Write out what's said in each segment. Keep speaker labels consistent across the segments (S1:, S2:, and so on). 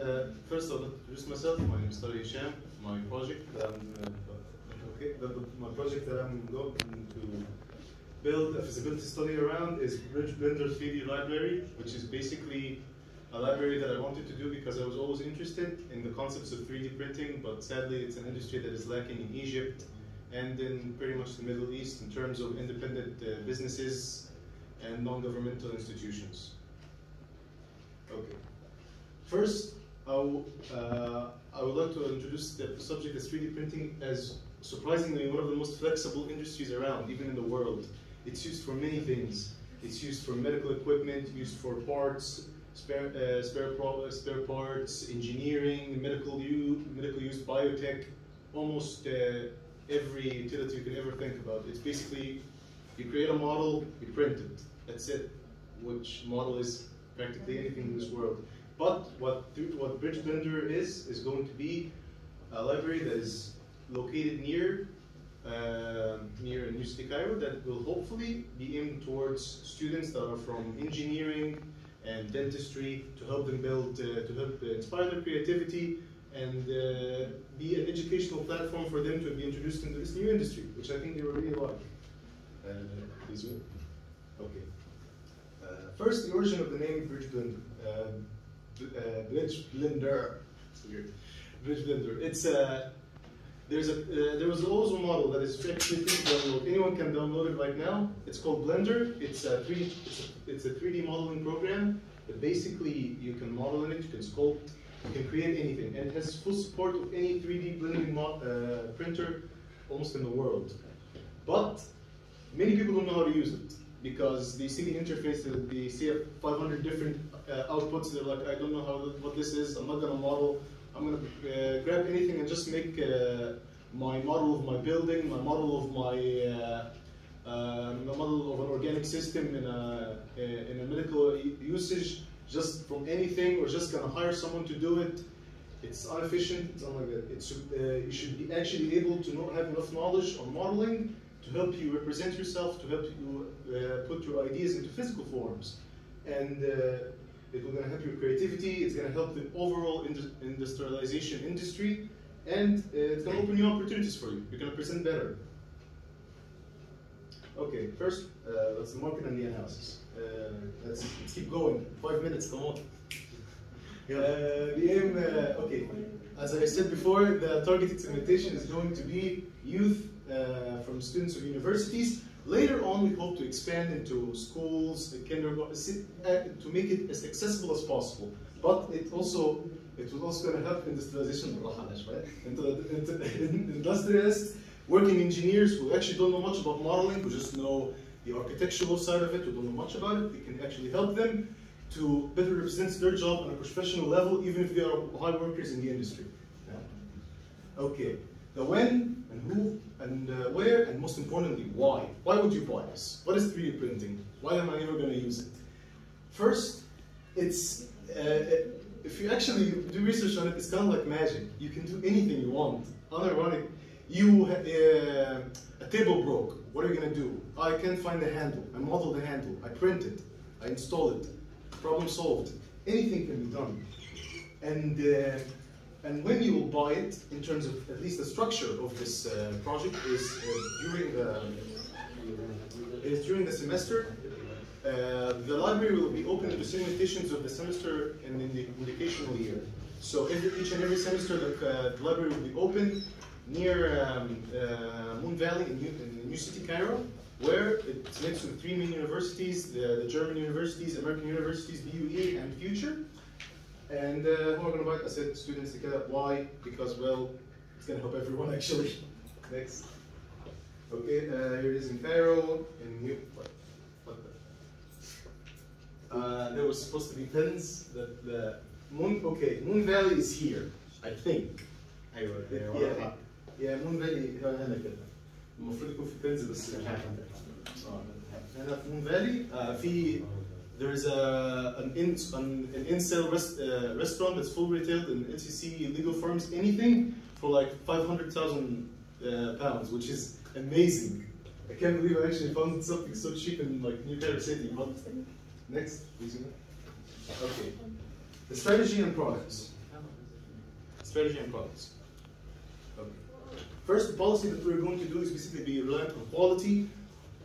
S1: Uh, first, I'll introduce myself. My name is Tariq Hisham. My project, that I'm, uh, okay, my project that I'm going to build a feasibility study around is Bridge Blender 3D Library, which is basically a library that I wanted to do because I was always interested in the concepts of 3D printing, but sadly it's an industry that is lacking in Egypt and in pretty much the Middle East in terms of independent uh, businesses and non-governmental institutions. Okay. First, Uh, I would like to introduce the subject as 3D printing as surprisingly one of the most flexible industries around, even in the world. It's used for many things. It's used for medical equipment, used for parts, spare, uh, spare, pro- spare parts, engineering, medical use, medical use, biotech, almost uh, every utility you can ever think about. It's basically you create a model, you print it. That's it. Which model is practically anything in this world. But what what Bridge Blender is is going to be a library that is located near uh, near New City Cairo that will hopefully be aimed towards students that are from engineering and dentistry to help them build uh, to help inspire their creativity and uh, be an educational platform for them to be introduced into this new industry, which I think they will really like. Uh, please. Okay. Uh, first, the origin of the name Bridge Blender. Uh, uh, Bridge Blender. It's weird. Bridge Blender. It's a there's a uh, there was always a model that is free to download. Anyone can download it right now. It's called Blender. It's a three it's a, it's a 3D modeling program. But basically, you can model in it. You can sculpt. You can create anything, and it has full support of any 3D blending uh, printer almost in the world. But many people don't know how to use it because they see the interface, uh, they see 500 different uh, outputs. They're like, I don't know how what this is. I'm not gonna model. I'm gonna uh, grab anything and just make uh, my model of my building, my model of my uh, uh, model of an organic system in a in a medical usage just from anything, or just gonna hire someone to do it. It's inefficient. It's not like that. It's uh, you should be actually able to know, have enough knowledge on modeling to help you represent yourself, to help you uh, put your ideas into physical forms, and uh, it will gonna help your creativity. It's gonna help the overall industrialization industry, and uh, it's gonna open new opportunities for you. You're gonna present better. Okay, first, uh, let's the market and the analysis. Uh, let's, let's keep going. Five minutes, come on. Uh, the aim, uh, okay, as I said before, the targeted segmentation is going to be youth uh, from students of universities. Later on, we hope to expand into schools, kindergarten, uh, to make it as accessible as possible. But it also, it will also going to help industrialization, right? Industrialists, working engineers who actually don't know much about modeling, who just know the architectural side of it, who don't know much about it. We can actually help them to better represent their job on a professional level, even if they are high workers in the industry. Yeah. Okay, the when and who and uh, where, and most importantly, why. Why would you buy this? What is 3D printing? Why am I ever going to use it? First, it's uh, if you actually do research on it, it's kind of like magic. You can do anything you want. Unironic. You uh, a table broke. What are you gonna do? I can't find the handle. I model the handle. I print it. I install it. Problem solved. Anything can be done. And uh, and when you will buy it, in terms of at least the structure of this uh, project, is uh, during the is during the semester. Uh, the library will be open to the same editions of the semester and in the educational year. So each and every semester, the, uh, the library will be open near um, uh, Moon Valley in New, in New City, Cairo, where it's next to the three main universities, the, the German universities, American universities, BUE, and Future. And uh, who are going to buy it? I said students to get up. Why? Because, well, it's going to help everyone actually. Next. Okay, uh, here it is in Cairo, in New. What? What the? Uh, there was supposed to be pens. That the Moon. Okay, Moon Valley is here, I think.
S2: ايوه
S1: Yeah, yeah, Moon Valley هنا كده. المفروض يكون في بنز بس مش عارف. آه. هنا في مون فالي uh, في there is a an in an, an in-sale rest, uh, restaurant that's full retailed in NCC legal firms anything for like 500,000 uh, pounds, which is amazing. I can't believe I actually found something so cheap in like New York City. But next, please. Okay. The strategy and products. strategy and products. Okay. First, the policy that we're going to do is basically be reliant on quality.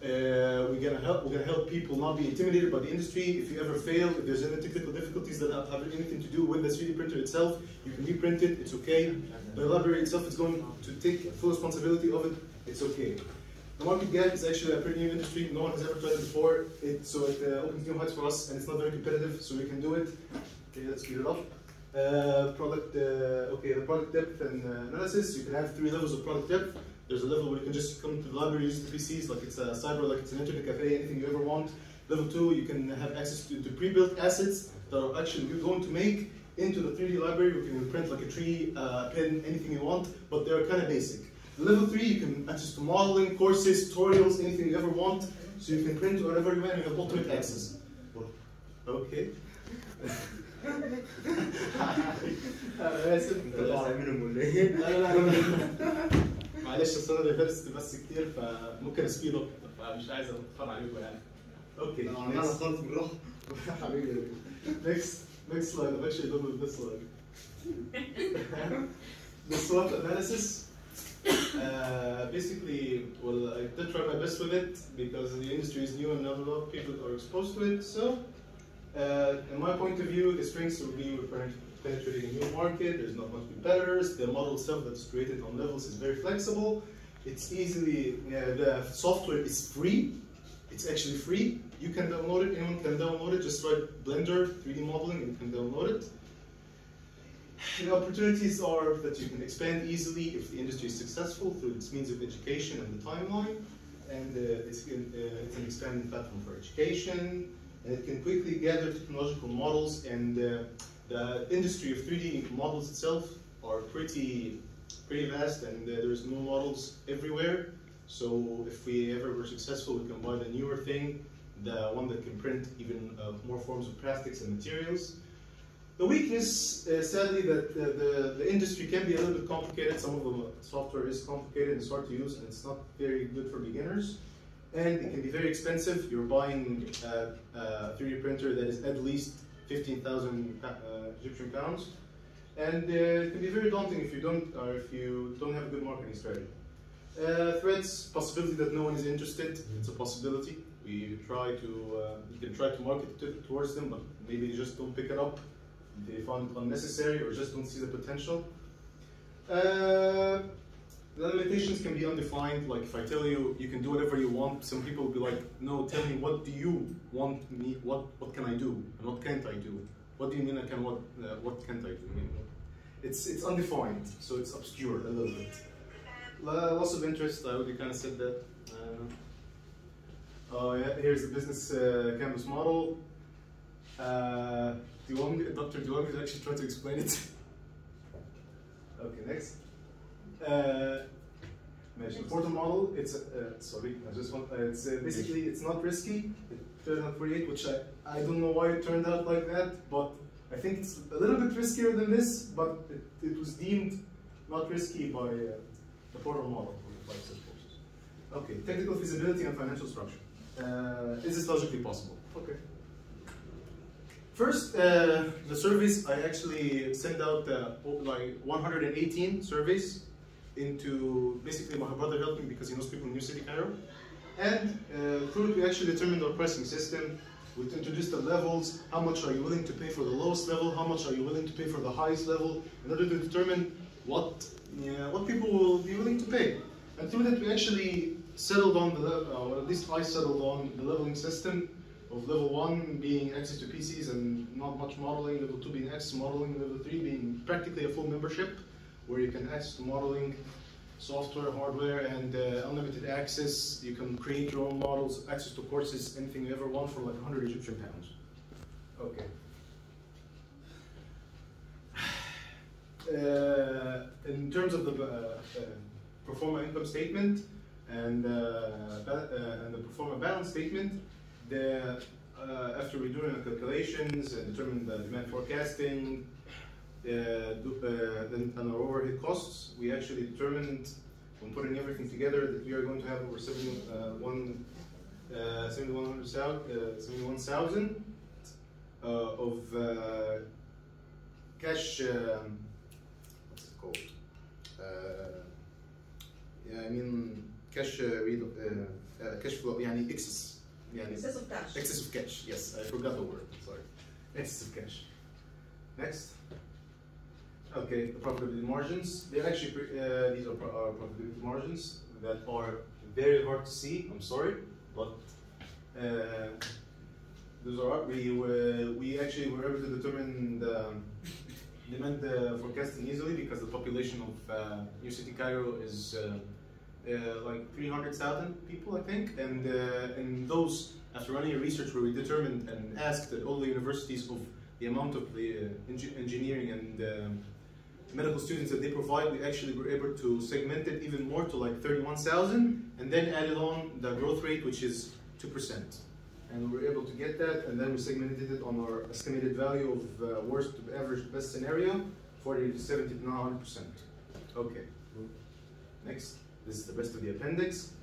S1: Uh, we're gonna help. We're gonna help people not be intimidated by the industry. If you ever fail, if there's any technical difficulties that have, anything to do with the 3D printer itself, you can reprint it. It's okay. The library itself is going to take full responsibility of it. It's okay. The market gap is actually a pretty new industry. No one has ever tried it before. It, so it uh, opens new heights for us, and it's not very competitive, so we can do it. Okay, let's speed it up. Uh, product, uh, okay, the product depth and uh, analysis. You can have three levels of product depth. There's a level where you can just come to the library, use the PCs, like it's a cyber, like it's an internet cafe, anything you ever want. Level two, you can have access to, to pre-built assets that are actually you're going to make into the 3D library. You can print like a tree, uh, pen, anything you want, but they're kind of basic. Level three, you can access to modeling, courses, tutorials, anything you ever want. So you can print whatever you want, you have ultimate access. Okay. انا اسف
S2: طلع منهم ولا ايه؟
S1: لا لا لا معلش اصل انا ريفرست بس كتير فممكن اب فمش عايز عليكم يعني. اوكي
S2: انا بالراحه
S1: حبيبي. نكست نكست سلايد I'm actually done this slide. The SWOT analysis. Uh, basically, well, I did try my best with it because the industry is new and not a lot of people are exposed to it. So, uh, in my point of view, the strengths will be referred penetrating a new market there's not much competitors the model itself that's created on levels is very flexible it's easily uh, the software is free it's actually free. You can download it. Anyone can download it. Just write Blender 3D modeling and you can download it. The opportunities are that you can expand easily if the industry is successful through its means of education and the timeline. And uh, it's, uh, it's an expanding platform for education. And it can quickly gather technological models. And uh, the industry of 3D models itself are pretty, pretty vast. And uh, there's new models everywhere. So if we ever were successful, we can buy the newer thing, the one that can print even uh, more forms of plastics and materials. The weakness, uh, sadly, that uh, the, the industry can be a little bit complicated. Some of the software is complicated and it's hard to use, and it's not very good for beginners. And it can be very expensive. You're buying uh, a 3D printer that is at least 15,000 uh, Egyptian pounds. And uh, it can be very daunting if you don't, or if you don't have a good marketing strategy. Uh, threats, possibility that no one is interested. It's a possibility. We try to, uh, you can try to market to, towards them, but maybe they just don't pick it up. They find it unnecessary or just don't see the potential. Uh, the limitations can be undefined. Like if I tell you you can do whatever you want, some people will be like, no, tell me what do you want me? What what can I do and what can't I do? What do you mean I can what uh, what can't I do? I mean, it's it's undefined, so it's obscure a little bit. La- Loss of interest, I already kind of said that. Uh, oh yeah, here's the business uh, canvas model. Uh, do you want me, Doctor, do you want me to actually try to explain it? okay, next. Uh, Imagine portal model. It's uh, sorry, I just want. Uh, it's uh, basically it's not risky. It turned out 48, which I I don't know why it turned out like that, but I think it's a little bit riskier than this. But it, it was deemed not risky by uh, the portal model by such forces. Okay, technical feasibility and financial structure. Uh, is this logically possible? Okay. First, uh, the surveys, I actually sent out uh, like 118 surveys into, basically my brother helped me because he knows people in New City, Cairo. And uh, through it we actually determined our pricing system. We introduced the levels, how much are you willing to pay for the lowest level, how much are you willing to pay for the highest level, in order to determine what, yeah, what people will be willing to pay. And through that we actually settled on the, le- uh, or at least I settled on the leveling system of level one being access to PCs and not much modeling, level two being access modeling, level three being practically a full membership where you can access modeling, software, hardware, and uh, unlimited access. You can create your own models, access to courses, anything you ever want for like 100 Egyptian pounds. Okay. Uh, in terms of the uh, uh, pro forma income statement and, uh, uh, and the pro forma balance statement, the, uh, after we doing the calculations and determine the demand forecasting, and, and our overhead costs, we actually determined when putting everything together that we are going to have over uh, uh, 71 uh, uh, of uh, cash, um, what's it called? Uh, yeah, I mean cash read, cash flow, Yeah, excess. يعني
S3: excess of cash.
S1: Excess of cash, yes, I forgot the word, sorry. Excess of cash. Next okay the profitability margins. They're actually uh, these are, pro- are profitability margins that are very hard to see I'm sorry but uh, those are we uh, we actually were able to determine the demand uh, forecasting easily because the population of uh, New City Cairo is uh, uh, like 300,000 people, I think, and uh, and those after running a research where we determined and asked all the universities of the amount of the uh, engi- engineering and um, medical students that they provide, we actually were able to segment it even more to like 31,000, and then added on the growth rate, which is two percent. And we were able to get that, and then we segmented it on our estimated value of uh, worst to average best scenario, 40 to 70 to 100 percent. Okay. Next, this is the rest of the appendix.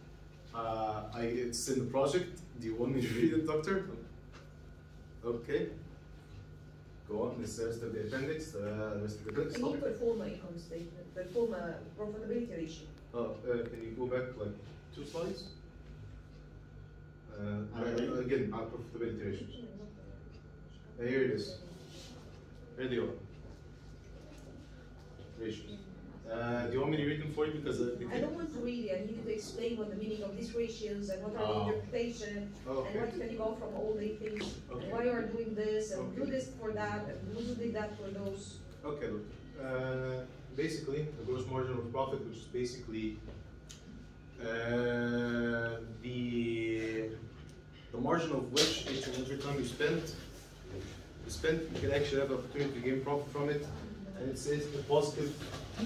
S1: Uh, I, it's in the project. Do you want me to read it, doctor? Okay. Go on. This is the rest of the appendix. Uh, the rest of the appendix.
S3: Can you perform a income statement, perform a profitability ratio?
S1: Oh, uh, can you go back like two slides? Uh, uh, again, our profitability ratios. Uh, here it is. Here they are. Ratios. Uh, do you want me to read them for you? Because uh,
S3: I don't want to read it, I need you to explain what the meaning of these ratios and what are
S1: Oh.
S3: the interpretation
S1: Oh,
S3: and what can you go from all the things,
S1: Okay.
S3: and why you are doing this, and do this for that, and who did that for those.
S1: Okay, look. Uh, basically, the gross margin of profit, which is basically uh, the the margin of which each and every time you spend, you spend, you can actually have the opportunity to gain profit from it, and it's, it's a positive,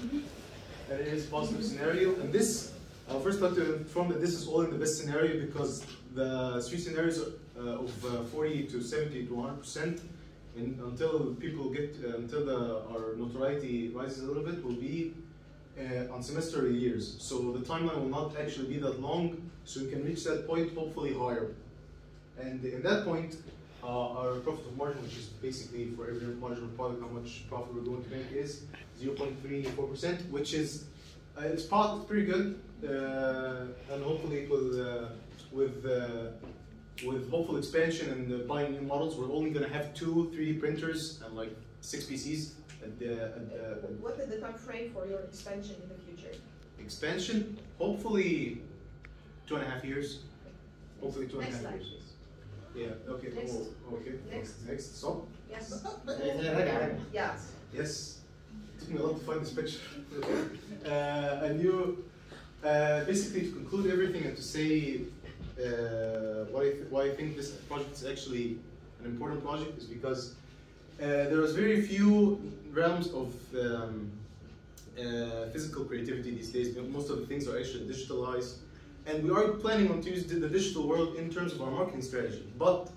S1: and it is positive scenario. And this, I'll first like to inform that this is all in the best scenario because the three scenarios uh, of uh, 40 to 70 to 100 percent in, until people get uh, until the, our notoriety rises a little bit will be uh, on semester years. So the timeline will not actually be that long, so we can reach that point hopefully higher. And in that point, uh, our profit of margin, which is basically for every marginal product, how much profit we're going to make is 0.34%, which is uh, it's, part, pretty good, uh, and hopefully it will, uh, with uh, with hopeful expansion and uh, buying new models, we're only going to have two 3D printers and like six PCs.
S3: What is the time frame for your expansion in the future?
S1: Expansion, hopefully, two and a half years. Hopefully, two and a half Next
S3: slide,
S1: years. Yeah. Okay.
S3: Next.
S1: Oh, okay.
S3: Next.
S1: Next. So.
S3: Yes.
S1: yes. yes. Me a lot to find this picture. uh, and you, uh, basically, to conclude everything and to say uh, why, I why I think this project is actually an important project is because uh, there is very few realms of um, uh, physical creativity these days. Most of the things are actually digitalized. And we are planning on to use the digital world in terms of our marketing strategy. But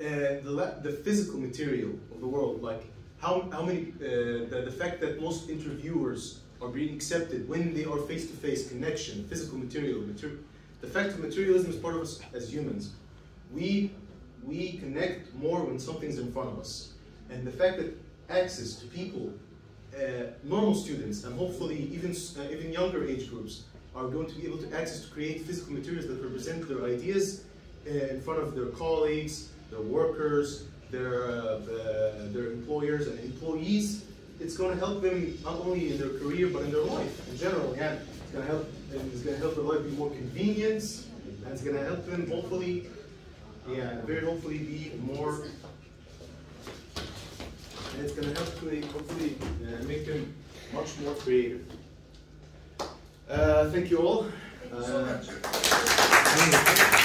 S1: uh, the, the physical material of the world, like how, how many, uh, the, the fact that most interviewers are being accepted when they are face to face connection, physical material, material, the fact of materialism is part of us as humans. We, we connect more when something's in front of us. And the fact that access to people, uh, normal students, and hopefully even, uh, even younger age groups, are going to be able to access to create physical materials that represent their ideas uh, in front of their colleagues, their workers, their, uh, the- their employers and employees. It's going to help them not only in their career but in their life in general. Yeah, it's going to help. And it's going to help their life be more convenient, and it's going to help them hopefully, yeah, very hopefully be more. And it's going to help them hopefully uh, make them much more creative. Uh, thank you all.
S3: Thank you so
S1: Uh,
S3: much.